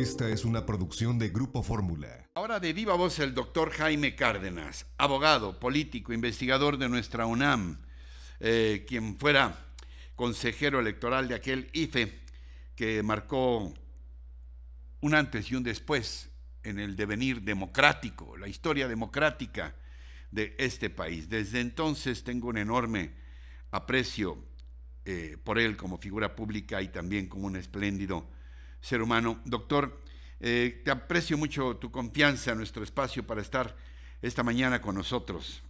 Esta es una producción de Grupo Fórmula. Ahora de viva voz el doctor Jaime Cárdenas, abogado, político, investigador de nuestra UNAM, eh, quien fuera consejero electoral de aquel IFE que marcó un antes y un después en el devenir democrático, la historia democrática de este país. Desde entonces tengo un enorme aprecio eh, por él como figura pública y también como un espléndido ser humano. Doctor, eh, te aprecio mucho tu confianza en nuestro espacio para estar esta mañana con nosotros.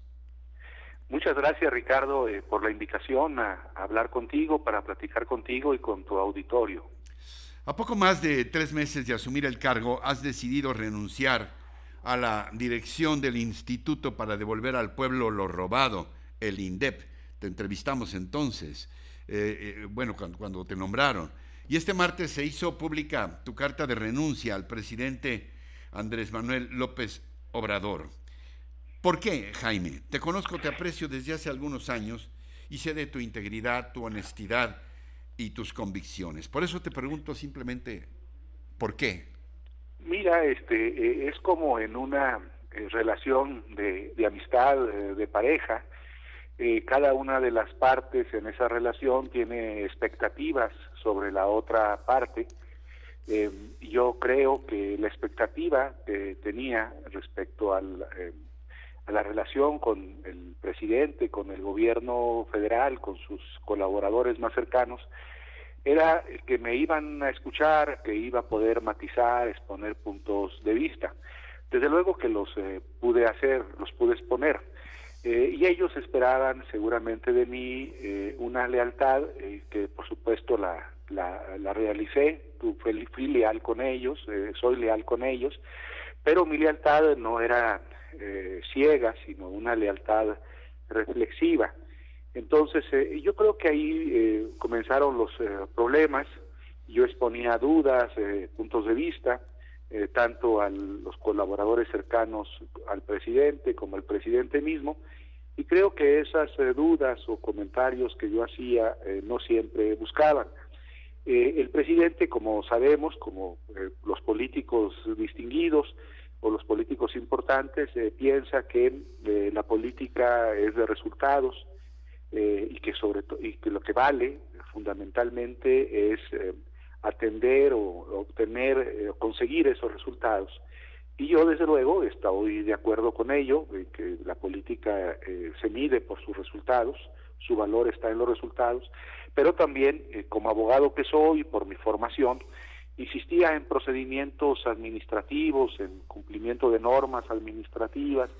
Muchas gracias Ricardo eh, por la invitación a, hablar contigo, para platicar contigo y con tu auditorio. A poco más de tres meses de asumir el cargo, has decidido renunciar a la dirección del Instituto para devolver al pueblo lo robado, el INDEP. Te entrevistamos entonces, eh, bueno, cuando te nombraron. Y este martes se hizo pública tu carta de renuncia al presidente Andrés Manuel López Obrador. ¿Por qué, Jaime? Te conozco, te aprecio desde hace algunos años y sé de tu integridad, tu honestidad y tus convicciones. Por eso te pregunto simplemente, ¿por qué? Mira, este, eh, es como en una eh, relación de, amistad, eh, de pareja, cada una de las partes en esa relación tiene expectativas sobre la otra parte. Eh, yo creo que la expectativa que tenía respecto al, eh, a la relación con el presidente, con el gobierno federal, con sus colaboradores más cercanos, era que me iban a escuchar, que iba a poder matizar, exponer puntos de vista. Desde luego que los eh, pude hacer, los pude exponer. Y ellos esperaban seguramente de mí una lealtad que por supuesto la, la, realicé, fui, fui, leal con ellos, eh, soy leal con ellos, pero mi lealtad no era eh, ciega, sino una lealtad reflexiva. Entonces, eh, yo creo que ahí comenzaron los problemas, yo exponía dudas, puntos de vista, tanto a los colaboradores cercanos al presidente como al presidente mismo, y creo que esas dudas o comentarios que yo hacía no siempre buscaban. Eh, el presidente, como sabemos, como eh, los políticos distinguidos o los políticos importantes, eh, piensa que la política es de resultados y que sobre y que lo que vale fundamentalmente es atender o obtener o conseguir esos resultados. Y yo, desde luego, estoy de acuerdo con ello, que la política se mide por sus resultados, su valor está en los resultados, pero también eh, como abogado que soy, por mi formación, insistía en procedimientos administrativos, en cumplimiento de normas administrativas,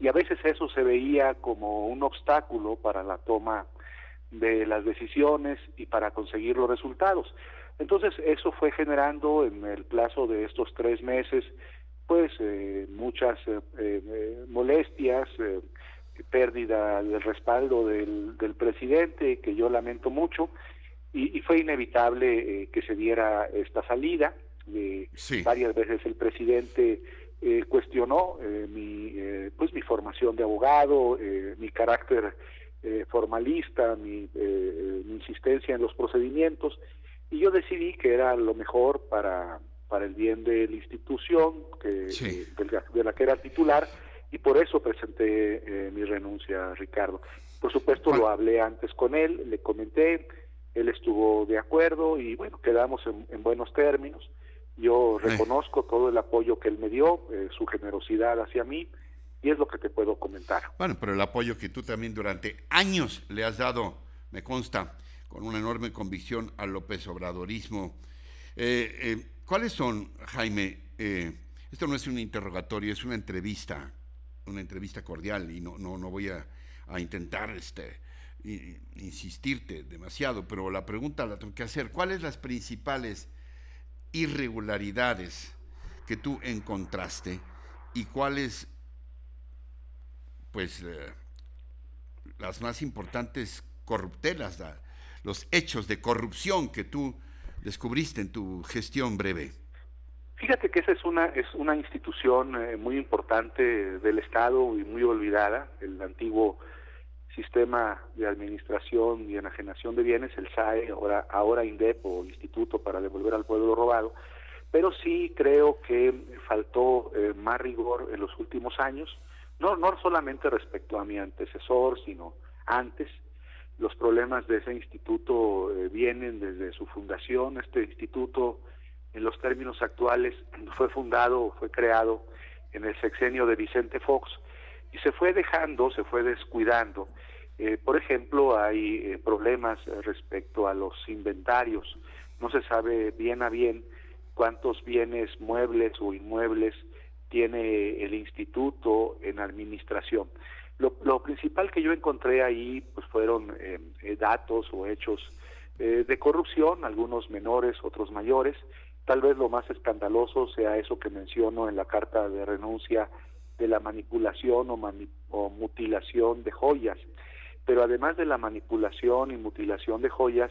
y a veces eso se veía como un obstáculo para la toma de las decisiones y para conseguir los resultados. Entonces eso fue generando en el plazo de estos tres meses pues eh, muchas eh, molestias, pérdida del respaldo del, del presidente, que yo lamento mucho, y, fue inevitable eh, que se diera esta salida. Eh, varias veces el presidente eh, cuestionó mi, pues mi formación de abogado, mi carácter formalista, mi, mi, insistencia en los procedimientos, y yo decidí que era lo mejor para, para el bien de la institución que, de la que era titular, y por eso presenté eh, mi renuncia, Ricardo. Por supuesto, lo hablé antes con él, le comenté, él estuvo de acuerdo y bueno, quedamos en, buenos términos. Yo reconozco todo el apoyo que él me dio, eh, su generosidad hacia mí, y es lo que te puedo comentar. Bueno, pero el apoyo que tú también durante años le has dado, me consta, con una enorme convicción al López Obradorismo. Eh, ¿Cuáles son, Jaime? esto no es un interrogatorio, es una entrevista una entrevista cordial y no, no, no voy a, intentar este, insistirte demasiado, pero la pregunta la tengo que hacer. ¿Cuáles las principales irregularidades que tú encontraste y cuáles, pues, eh, las más importantes corruptelas, los hechos de corrupción que tú descubriste en tu gestión breve? Fíjate que esa es una es una institución eh, muy importante del Estado y muy olvidada, el antiguo sistema de administración y enajenación de bienes, el SAE, ahora ahora INDEP o Instituto para devolver al pueblo robado, pero sí creo que faltó eh, más rigor en los últimos años, no, no solamente respecto a mi antecesor, sino antes. Los problemas de ese instituto eh, vienen desde su fundación. Este instituto, en los términos actuales, fue fundado, fue creado en el sexenio de Vicente Fox y se fue dejando, se fue descuidando. Eh, por ejemplo, hay eh, problemas respecto a los inventarios. No se sabe bien a bien cuántos bienes muebles o inmuebles tiene el instituto en administración. Lo, principal que yo encontré ahí pues fueron eh, datos o hechos de corrupción, algunos menores, otros mayores. Tal vez lo más escandaloso sea eso que menciono en la carta de renuncia de la manipulación o, mutilación de joyas. Pero además de la manipulación y mutilación de joyas,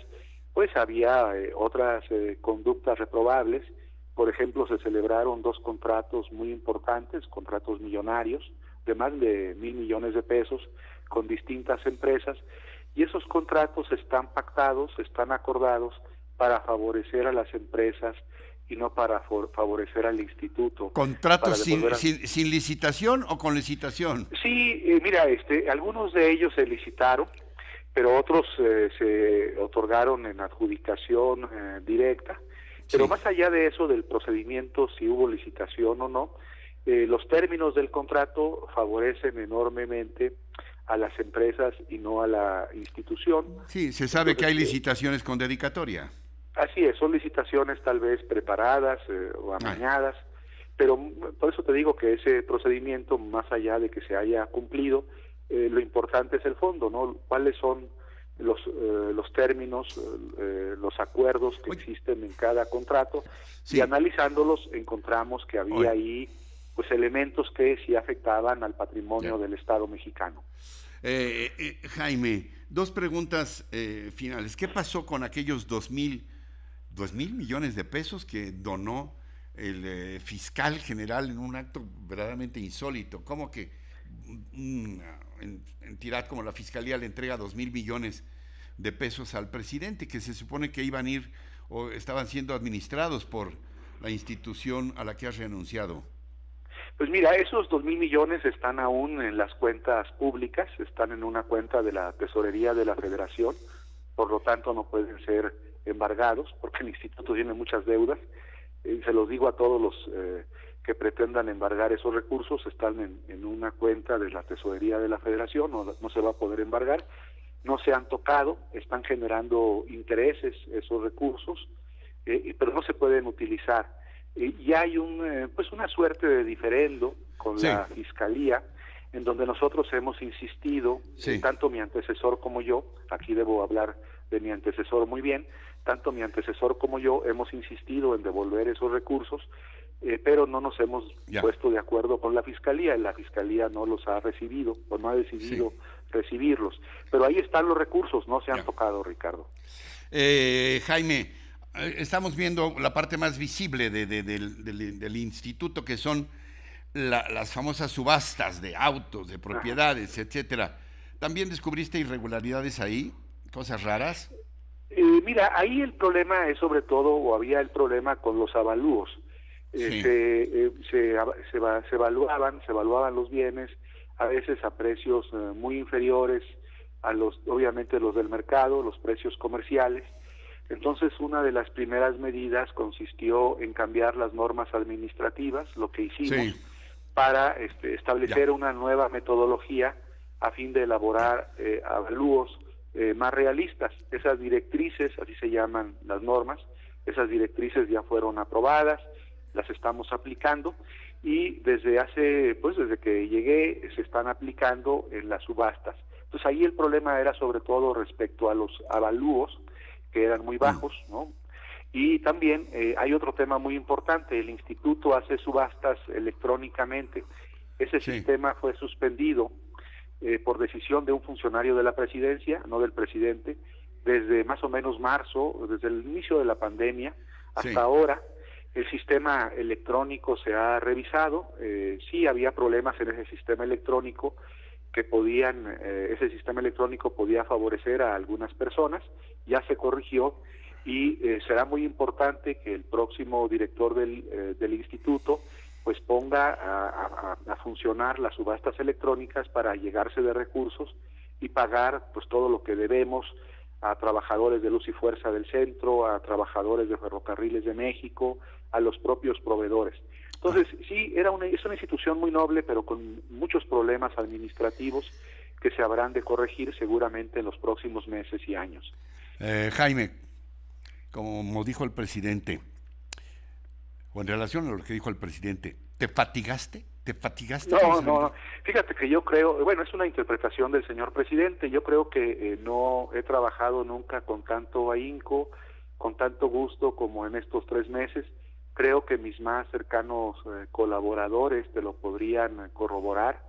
pues había eh, otras eh, conductas reprobables. Por ejemplo, se celebraron dos contratos muy importantes, contratos millonarios, de más de mil millones de pesos, con distintas empresas, y esos contratos están pactados, están acordados para favorecer a las empresas y no para favorecer al instituto. ¿Contratos sin, sin, licitación o con licitación? Sí, eh, mira, este, algunos de ellos se licitaron, pero otros eh, se otorgaron en adjudicación eh, directa. Pero más allá de eso, del procedimiento, si hubo licitación o no, los términos del contrato favorecen enormemente a las empresas y no a la institución. Sí, se sabe que hay licitaciones con dedicatoria. Así es, son licitaciones tal vez preparadas eh, o amañadas, pero por eso te digo que ese procedimiento, más allá de que se haya cumplido, eh, lo importante es el fondo, ¿no? ¿Cuáles son los, eh, los términos, los acuerdos que existen en cada contrato? Y analizándolos encontramos que había ahí pues elementos que sí afectaban al patrimonio del Estado mexicano. Jaime, dos preguntas finales. ¿Qué pasó con aquellos dos mil dos mil millones de pesos que donó el eh, fiscal general en un acto verdaderamente insólito. ¿Cómo que una entidad como la Fiscalía le entrega dos mil millones de pesos al presidente, que se supone que iban a ir o estaban siendo administrados por la institución a la que has renunciado? Pues mira, esos dos mil millones están aún en las cuentas públicas, están en una cuenta de la Tesorería de la Federación, por lo tanto no pueden ser embargados, porque el instituto tiene muchas deudas. y se los digo a todos los eh, que pretendan embargar esos recursos, están en, una cuenta de la tesorería de la federación, no, no se va a poder embargar, no se han tocado, están generando intereses esos recursos, eh, pero no se pueden utilizar. Y hay un, eh, pues una suerte de diferendo con la fiscalía, en donde nosotros hemos insistido, tanto mi antecesor como yo, aquí debo hablar de mi antecesor muy bien, tanto mi antecesor como yo hemos insistido en devolver esos recursos, eh, pero no nos hemos puesto de acuerdo con la Fiscalía, y la Fiscalía no los ha recibido o no ha decidido recibirlos. Pero ahí están los recursos, no se han tocado, Ricardo. Eh, Jaime, eh, estamos viendo la parte más visible del, instituto, que son las famosas subastas de autos, de propiedades, etcétera. ¿También descubriste irregularidades ahí? ¿Cosas raras? Eh, mira, ahí el problema es sobre todo, o había el problema con los avalúos. Eh, eh, se, se, evaluaban, se evaluaban los bienes, a veces a precios muy inferiores a los, obviamente, los del mercado, los precios comerciales. Entonces, una de las primeras medidas consistió en cambiar las normas administrativas, lo que hicimos, para este, establecer una nueva metodología a fin de elaborar avalúos eh, más realistas. Esas directrices, así se llaman las normas, esas directrices ya fueron aprobadas, las estamos aplicando y desde hace, pues desde que llegué, se están aplicando en las subastas. Entonces ahí el problema era sobre todo respecto a los avalúos, que eran muy bajos, ¿no? Y también eh, hay otro tema muy importante, el instituto hace subastas electrónicamente. Ese sistema fue suspendido eh, por decisión de un funcionario de la presidencia, no del presidente, desde más o menos marzo, desde el inicio de la pandemia hasta ahora. El sistema electrónico se ha revisado, eh, sí había problemas en ese sistema electrónico que podían, eh, ese sistema electrónico podía favorecer a algunas personas, ya se corrigió y eh, será muy importante que el próximo director del, eh, del instituto pues ponga a, a, funcionar las subastas electrónicas para llegarse de recursos y pagar pues todo lo que debemos a trabajadores de luz y fuerza del centro, a trabajadores de ferrocarriles de México, a los propios proveedores. Entonces, sí, era una, es una institución muy noble, pero con muchos problemas administrativos que se habrán de corregir seguramente en los próximos meses y años. Eh, Jaime, como dijo el presidente, o en relación a lo que dijo el presidente, ¿te fatigaste? ¿Te fatigaste? No, no, fíjate que yo creo, bueno, es una interpretación del señor presidente, yo creo que eh, no he trabajado nunca con tanto ahínco, con tanto gusto como en estos tres meses. Creo que mis más cercanos eh, colaboradores te lo podrían corroborar.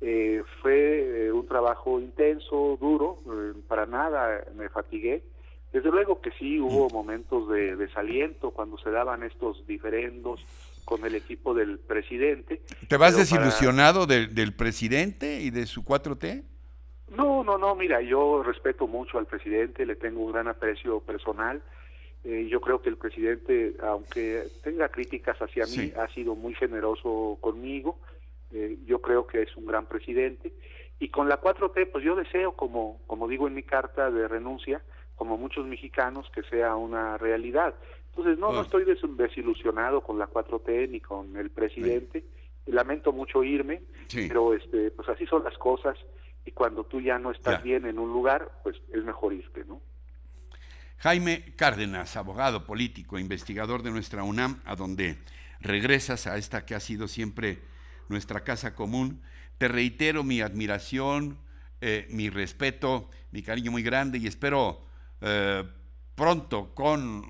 Eh, fue un trabajo intenso, duro, para nada me fatigué desde luego que sí hubo momentos de desaliento cuando se daban estos diferendos con el equipo del presidente. ¿Te vas desilusionado del presidente y de su 4T? No, no, no, mira, yo respeto mucho al presidente, le tengo un gran aprecio personal. Eh, yo creo que el presidente, aunque tenga críticas hacia mí, ha sido muy generoso conmigo. Eh, yo creo que es un gran presidente. Y con la 4T, pues yo deseo, como, como digo en mi carta de renuncia, como muchos mexicanos, que sea una realidad. Entonces, no, no ah. estoy desilusionado con la 4T ni con el presidente. Lamento mucho irme, pero este, pues así son las cosas y cuando tú ya no estás bien en un lugar, pues es mejor irte, ¿no? Jaime Cárdenas, abogado político, investigador de nuestra UNAM, a donde regresas a esta que ha sido siempre nuestra casa común. Te reitero mi admiración, eh, mi respeto, mi cariño muy grande y espero eh, pronto, con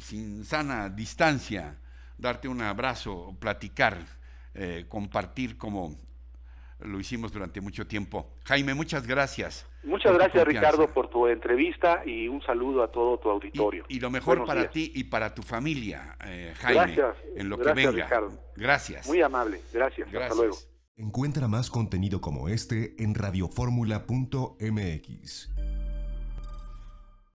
sin sana distancia, darte un abrazo, platicar, eh, compartir como lo hicimos durante mucho tiempo. Jaime, muchas gracias. Muchas gracias, Ricardo, por tu entrevista y un saludo a todo tu auditorio. Y, lo mejor para ti y para tu familia, eh, Jaime, gracias, en lo que venga. Gracias. Muy amable, gracias. Hasta luego. Encuentra más contenido como este en radioformula.mx.